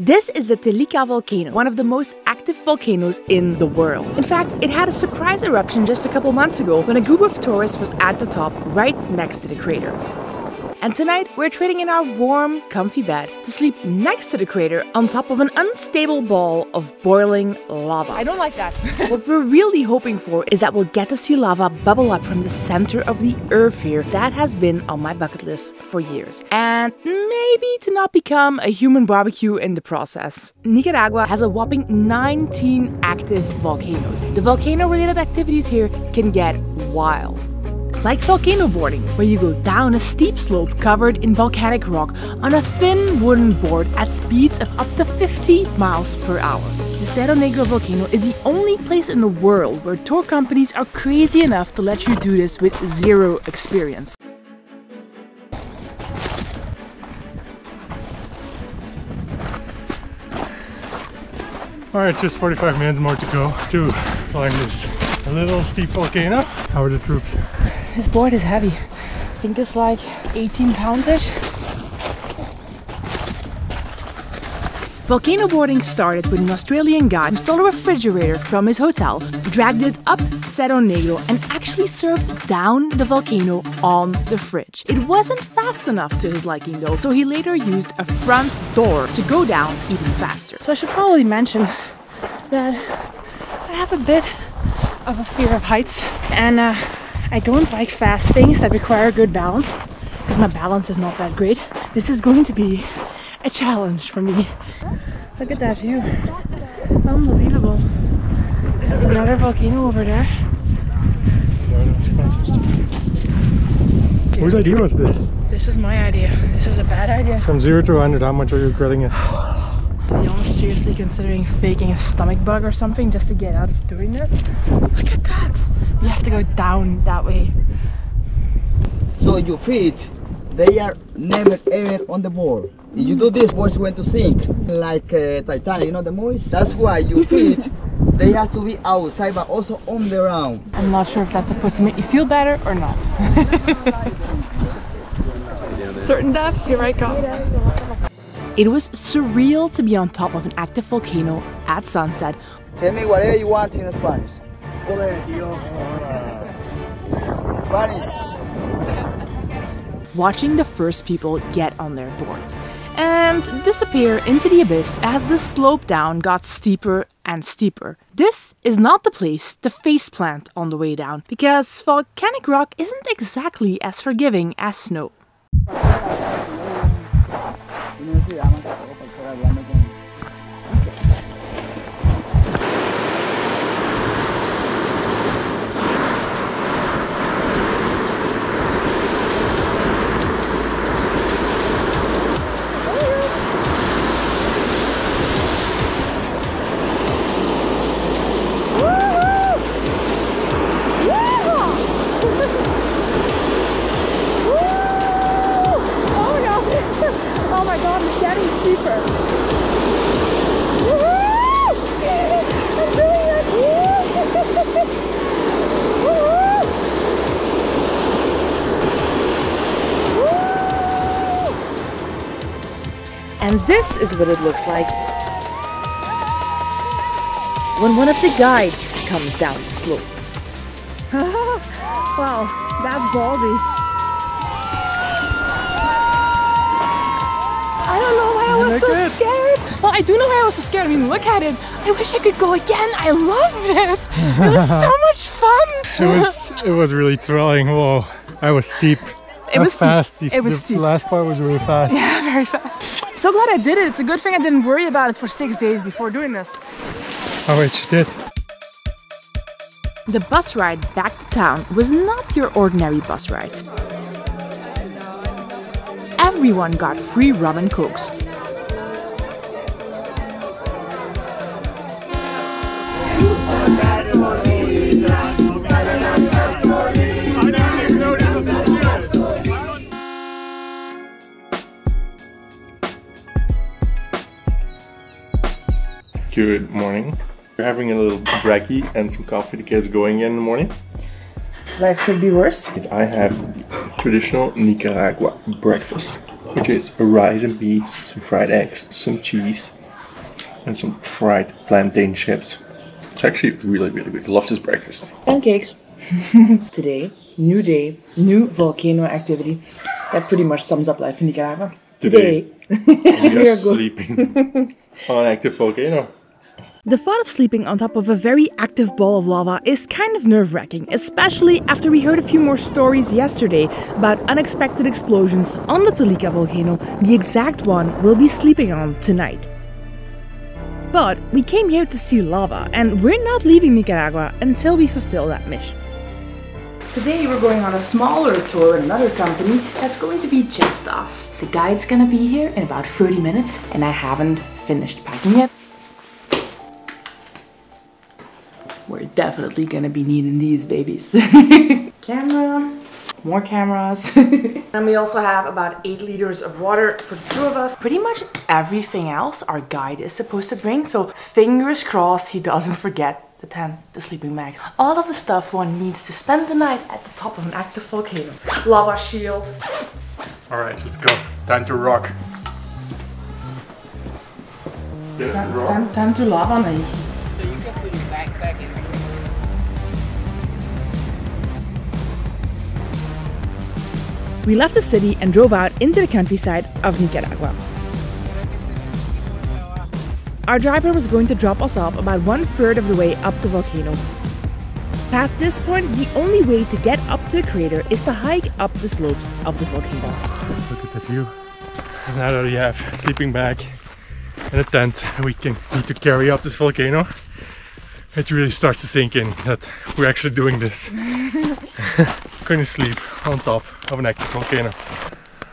This is the Telica volcano, one of the most active volcanoes in the world. In fact, it had a surprise eruption just a couple months ago when a group of tourists was at the top right next to the crater. And tonight, we're trading in our warm, comfy bed to sleep next to the crater on top of an unstable ball of boiling lava. I don't like that. what we're really hoping for is that we'll get to see lava bubble up from the center of the earth here. That has been on my bucket list for years. And maybe to not become a human barbecue in the process. Nicaragua has a whopping 19 active volcanoes. The volcano-related activities here can get wild like volcano boarding, where you go down a steep slope covered in volcanic rock on a thin wooden board at speeds of up to 50 miles per hour. The Cerro Negro volcano is the only place in the world where tour companies are crazy enough to let you do this with zero experience. Alright, just 45 minutes more to go to climb this little steep volcano. How are the troops? This board is heavy. I think it's like 18 pounds-ish. Volcano boarding started with an Australian guy who stole a refrigerator from his hotel, dragged it up Cerro Negro, and actually served down the volcano on the fridge. It wasn't fast enough to his liking though, so he later used a front door to go down even faster. So I should probably mention that I have a bit of a fear of heights and uh, I don't like fast things that require good balance because my balance is not that great. This is going to be a challenge for me. Look at that view. Unbelievable. There's another volcano over there. Whose idea was this? This was my idea. This was a bad idea. From 0 to 100, how much are you regretting it? To be honest, seriously considering faking a stomach bug or something just to get out of doing this. Look at that. You have to go down that way. So your feet, they are never ever on the board. If you do this, board's going to sink. Like uh, Titanic, you know the movies? That's why your feet, they have to be outside but also on the ground. I'm not sure if that's supposed to make you feel better or not. Certain death, here I come. It was surreal to be on top of an active volcano at sunset. Tell me whatever you want in Spanish. Spanish. watching the first people get on their boards and disappear into the abyss as the slope down got steeper and steeper. This is not the place to faceplant on the way down because volcanic rock isn't exactly as forgiving as snow. And this is what it looks like when one of the guides comes down the slope. wow, that's ballsy. I don't know why I was like so it? scared. Well, I do know why I was so scared. I mean, look at it. I wish I could go again. I love this. It was so much fun. It was it was really thrilling. Whoa, I was steep. It Not was steep. fast. The, It was the steep. last part was really fast. Yeah, very fast. So glad I did it. It's a good thing I didn't worry about it for six days before doing this. Oh wait, you did. The bus ride back to town was not your ordinary bus ride. Everyone got free rum and cokes. Good morning. We're having a little brekkie and some coffee to get us going in the morning. Life could be worse. I have traditional Nicaragua breakfast, which is rice and beans, some fried eggs, some cheese, and some fried plantain chips. It's actually really, really good. Love this breakfast. Pancakes. Today, new day, new volcano activity. That pretty much sums up life in Nicaragua. Today. Today, We are sleeping on an active volcano. The thought of sleeping on top of a very active ball of lava is kind of nerve wracking, especially after we heard a few more stories yesterday about unexpected explosions on the Telica volcano, the exact one we'll be sleeping on tonight. But we came here to see lava, and we're not leaving Nicaragua until we fulfill that mission. Today we're going on a smaller tour in another company that's going to be just us. The guide's gonna be here in about 30 minutes, and I haven't finished packing yet. We're definitely gonna be needing these babies. Camera, more cameras. and we also have about 8 liters of water for the two of us. Pretty much everything else our guide is supposed to bring, so fingers crossed he doesn't forget the tent, the sleeping bags. All of the stuff one needs to spend the night at the top of an active volcano. Lava shield. Alright, let's go. Time to rock. Yeah, Time, time, time to lava, Nike. So you can put your backpack We left the city and drove out into the countryside of Nicaragua. Our driver was going to drop us off about one third of the way up the volcano. Past this point, the only way to get up to the crater is to hike up the slopes of the volcano. Look at the view. Now that we have a sleeping bag and a tent, we can need to carry up this volcano. It really starts to sink in that we're actually doing this. Going to sleep on top of an active volcano.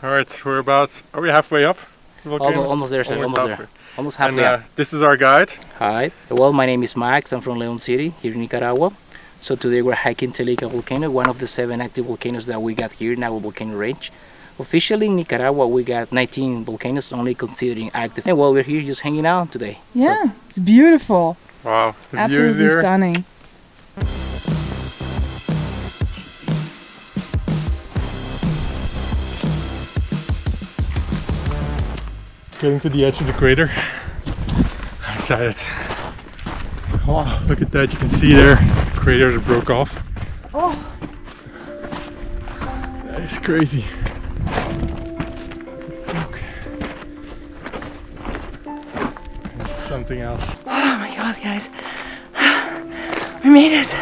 All right, we're about. Are we halfway up? Almost, almost there, sir. Almost, halfway. there. Almost And halfway uh, up. this is our guide. Hi. Well, my name is Max. I'm from Leon City, here in Nicaragua. So today we're hiking Telica volcano, one of the seven active volcanoes that we got here in our volcano range. Officially in Nicaragua, we got 19 volcanoes only considering active. And well, we're here just hanging out today. Yeah, it's beautiful. Wow, the views here. stunning. Getting to the edge of the crater. I'm excited. Oh, look at that. You can see there the crater that broke off. Oh. That is crazy. Something else. Oh my god, guys. We made it.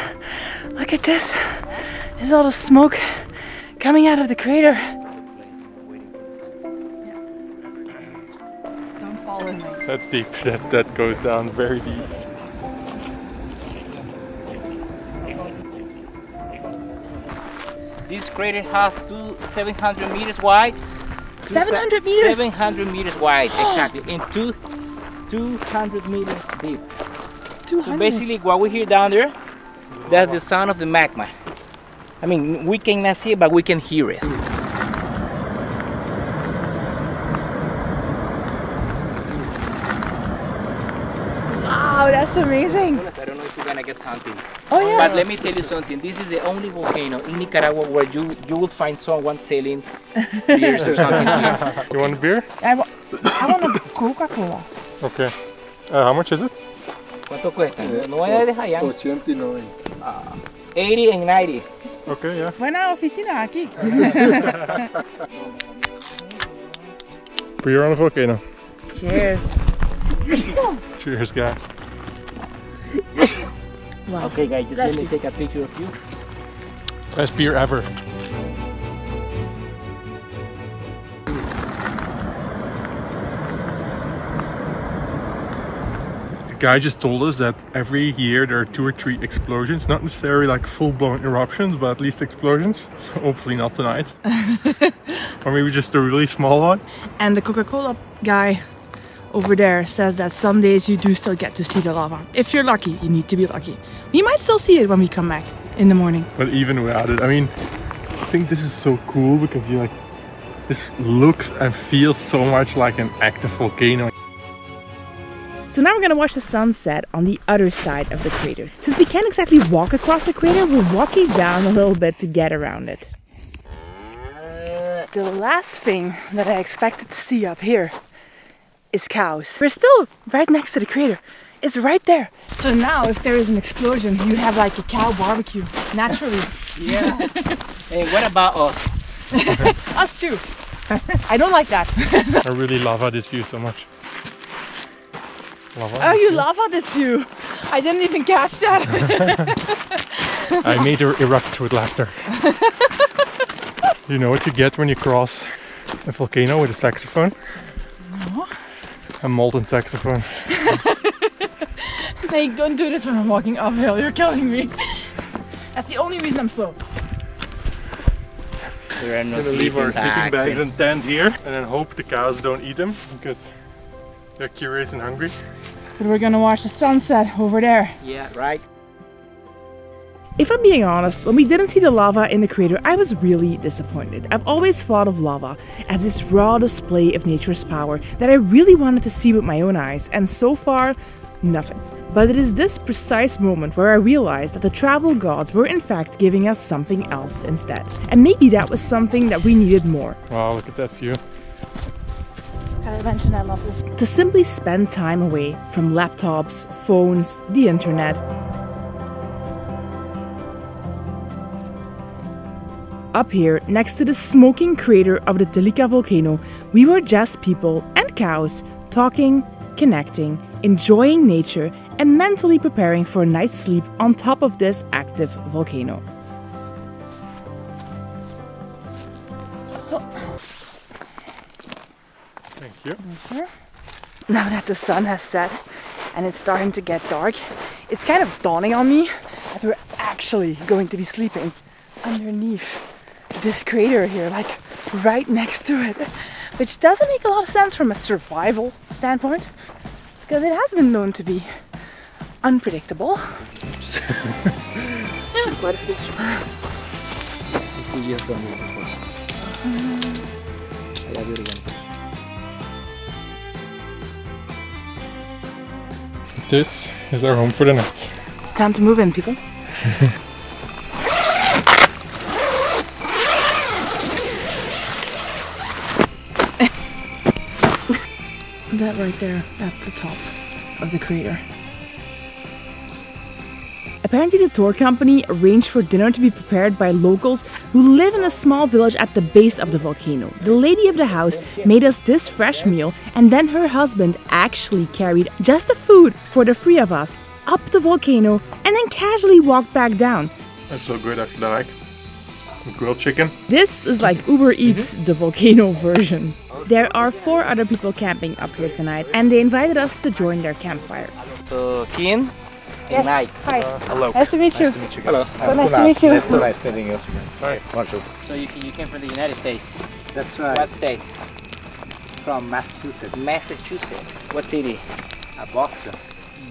Look at this. There's all the smoke coming out of the crater. That's deep. That that goes down very deep. This crater has two 700 meters wide. 700 meters? 700 meters wide, exactly, and two 200 meters deep. 200. So basically, what we hear down there, that's the sound of the magma. I mean, we cannot see it, but we can hear it. wow, that's amazing. I don't know if you're gonna get something. Oh yeah. But let me tell you something. This is the only volcano in Nicaragua where you you will find someone selling beers or something here. You want a beer? I, wa- I want a Coca-Cola. Okay. Uh, how much is it? ¿Cuánto cuesta? No vaya a dejar ya. 89. 80 and 90. Okay, yeah. Buena oficina aquí. Beer on a volcano. Cheers. Cheers, guys. Wow. Okay, guys, just Bless let me you. take a picture of you. Best beer ever. The guy just told us that every year there are two or three explosions, not necessarily like full-blown eruptions, but at least explosions. Hopefully not tonight. or maybe just a really small one. And the Coca-Cola guy over there says that some days you do still get to see the lava. If you're lucky, you need to be lucky. We might still see it when we come back in the morning. But even without it, I mean, I think this is so cool because you like, this looks and feels so much like an active volcano. So now we're gonna watch the sunset on the other side of the crater. Since we can't exactly walk across the crater, we're walking down a little bit to get around it. The last thing that I expected to see up here is cows. We're still right next to the crater. It's right there. So now if there is an explosion, you have like a cow barbecue, naturally. Yeah. hey, what about us? Us too. I don't like that. I really love this view so much. Lava. Oh, you laugh at this view. I didn't even catch that. I made her erupt with laughter. you know what you get when you cross a volcano with a saxophone? A molten saxophone. hey, don't do this when I'm walking uphill. You're killing me. That's the only reason I'm slow. There are no gonna leave our sleeping sleeping bags. bags and tent here and then hope the cows don't eat them because they're curious and hungry. But we're gonna watch the sunset over there. Yeah, right. If I'm being honest, when we didn't see the lava in the crater, I was really disappointed. I've always thought of lava as this raw display of nature's power that I really wanted to see with my own eyes, and so far, nothing. But it is this precise moment where I realized that the travel gods were in fact giving us something else instead. And maybe that was something that we needed more. Wow, look at that view. I mentioned I love this. To simply spend time away from laptops, phones, the internet. Up here, next to the smoking crater of the Telica volcano, we were just people and cows talking, connecting, enjoying nature, and mentally preparing for a night's sleep on top of this active volcano. Thank you. Sure. Now that the sun has set and it's starting to get dark, it's kind of dawning on me that we're actually going to be sleeping underneath this crater here, like right next to it. Which doesn't make a lot of sense from a survival standpoint, because it has been known to be unpredictable. but it's you have done it before. I gotta do it again. This is our home for the night. It's time to move in, people. that right there, that's the top of the crater. Apparently, the tour company arranged for dinner to be prepared by locals who live in a small village at the base of the volcano. The lady of the house made us this fresh meal, and then her husband actually carried just the food for the three of us up the volcano and then casually walked back down. That's so good after the hike. With grilled chicken. This is like Uber Eats, the volcano version. There are four other people camping up here tonight, and they invited us to join their campfire. So, Kian and Mike. Hi. Hello. Nice to meet you. Nice to meet you guys. So nice to meet you. So nice meeting you. Hi. Bonjour. So you, you came from the United States. That's right. What state? From Massachusetts. Massachusetts. What city? Uh, Boston.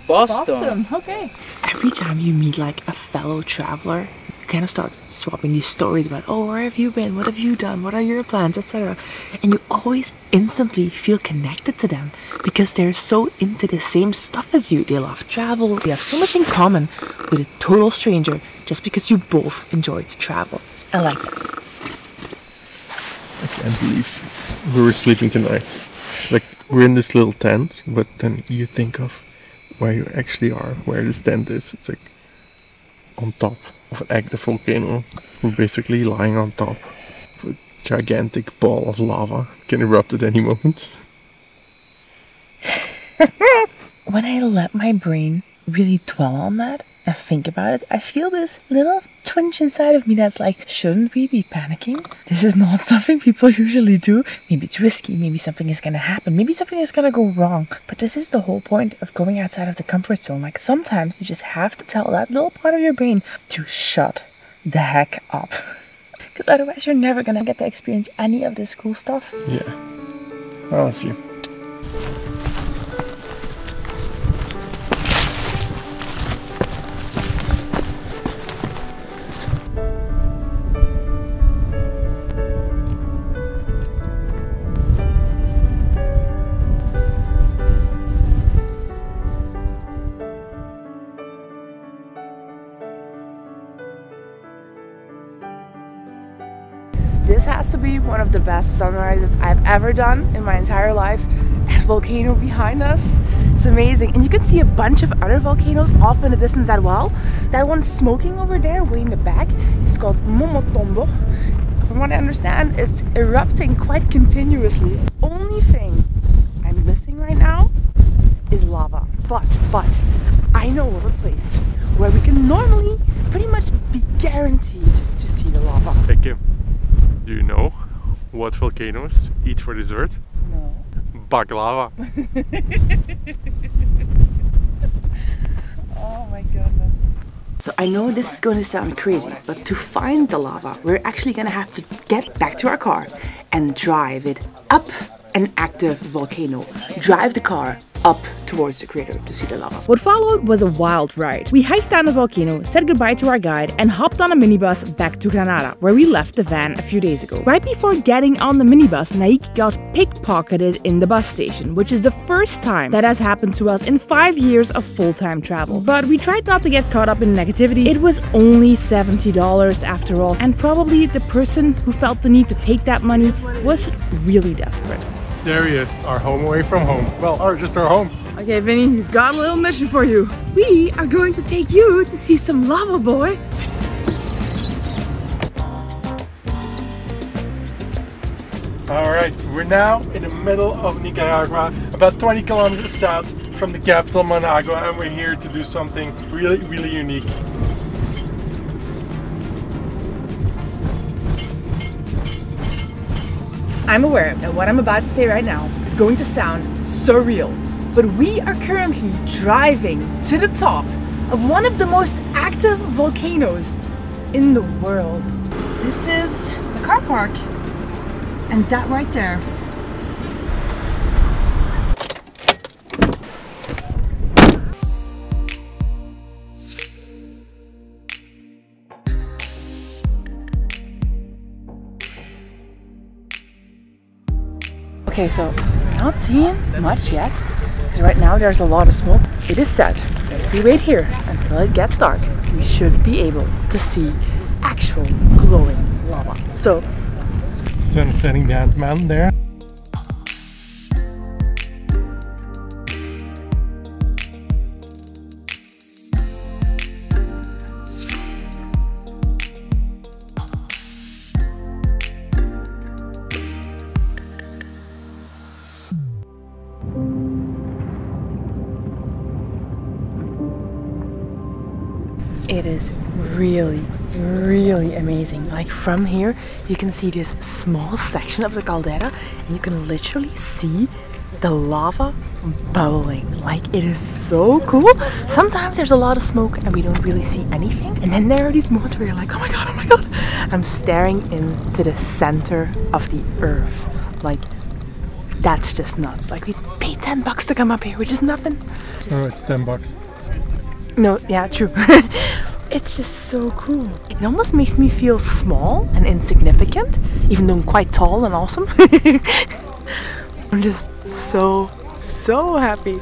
Boston. Okay. Every time you meet like a fellow traveler, you kind of start swapping these stories about, oh, where have you been? What have you done? What are your plans, etc. And you always instantly feel connected to them because they're so into the same stuff as you. They love travel. You have so much in common with a total stranger just because you both enjoy to travel. I like. I can't believe we were sleeping tonight. Like we're in this little tent, but then you think of where you actually are, where this tent is. It's like on top of an active volcano. We're basically lying on top of a gigantic ball of lava. Can erupt at any moment. when I let my brain really dwell on that and think about it, I feel this little twinge inside of me that's like, shouldn't we be panicking? This is not something people usually do. Maybe it's risky, maybe something is gonna happen, maybe something is gonna go wrong. But this is the whole point of going outside of the comfort zone. Like sometimes you just have to tell that little part of your brain to shut the heck up. Because otherwise, you're never gonna get to experience any of this cool stuff. Yeah. I love you. Has to be one of the best sunrises I've ever done in my entire life. that volcano behind us. It's amazing. And you can see a bunch of other volcanoes off in the distance as well. That one smoking over there, way in the back, is called Momotombo. From what I understand, it's erupting quite continuously. Only thing I'm missing right now is lava. But, but, I know of a place where we can normally pretty much be guaranteed to see the lava. Thank Kim, do you know what volcanoes eat for dessert? No. Baklava. Oh my goodness. So I know this is going to sound crazy, but to find the lava, we're actually going to have to get back to our car and drive it up an active volcano. Drive the car up towards the crater to see the lava. What followed was a wild ride. We hiked down the volcano, said goodbye to our guide, and hopped on a minibus back to Granada, where we left the van a few days ago. Right before getting on the minibus, Naick got pickpocketed in the bus station, which is the first time that has happened to us in five years of full-time travel. But we tried not to get caught up in negativity. It was only $70 after all, and probably the person who felt the need to take that money was really desperate. Is, our home away from home. Well, or just our home. Okay, Vinny, we've got a little mission for you. We are going to take you to see some lava, boy. Alright, we're now in the middle of Nicaragua, about 20 kilometers south from the capital Managua, and we're here to do something really, really unique. I'm aware that what I'm about to say right now is going to sound surreal, but we are currently driving to the top of one of the most active volcanoes in the world. This is the car park, and that right there Okay, so we're not seeing much yet, because right now there's a lot of smoke. It is said that if we wait here until it gets dark, we should be able to see actual glowing lava. So Sun setting the mountain there. It is really, really amazing. Like from here, you can see this small section of the caldera, and you can literally see the lava bubbling. Like it is so cool. Sometimes there's a lot of smoke and we don't really see anything. And then there are these moments where you're like, oh my god, oh my god. I'm staring into the center of the earth. Like that's just nuts. Like we paid 10 bucks to come up here, which is nothing. Oh, it's 10 bucks. No, yeah, true. it's just so cool. It almost makes me feel small and insignificant, even though I'm quite tall and awesome. I'm just so, so happy